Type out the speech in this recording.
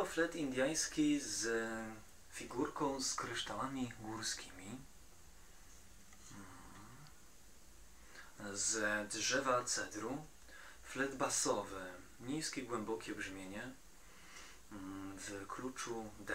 to flet indyjski z e, figurką z kryształami górskimi. Mhm. Z drzewa cedru. Flet basowy, niskie, głębokie brzmienie mhm. w kluczu D.